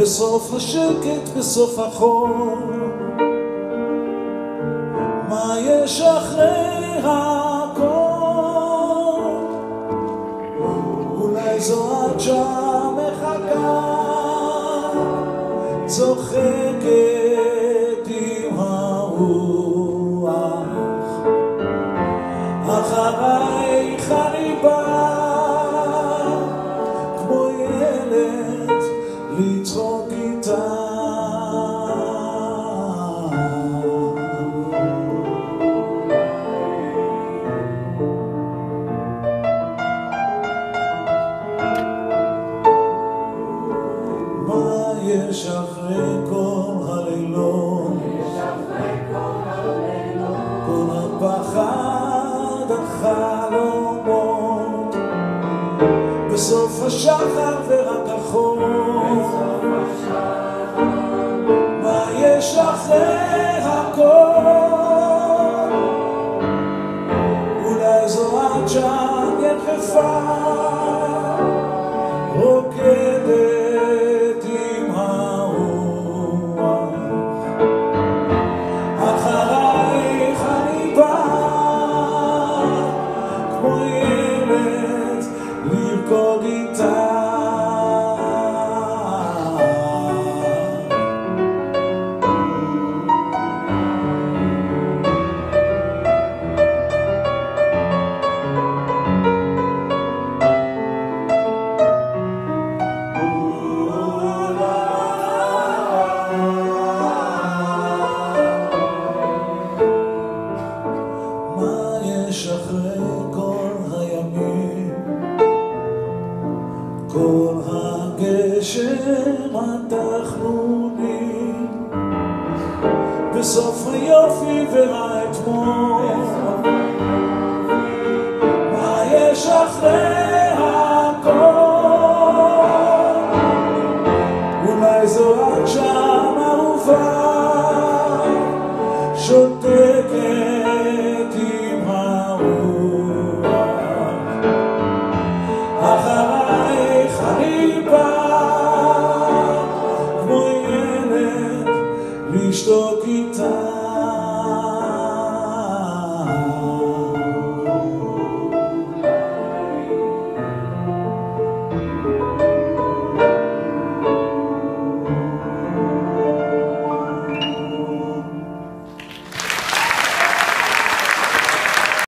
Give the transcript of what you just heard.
בסוף השקט, בסוף החור, מה יש אחרי הכל? אולי זו עד שם מחכה, צוחקת. יש אחרי כל הלילות? כל הפחד, החלומות בסוף השחר ורק hands, leave Golgotha. כל הגשם התחנונים. בסוף היופי והאתמול. מה יש אחרי הכל? אולי זו את שם time.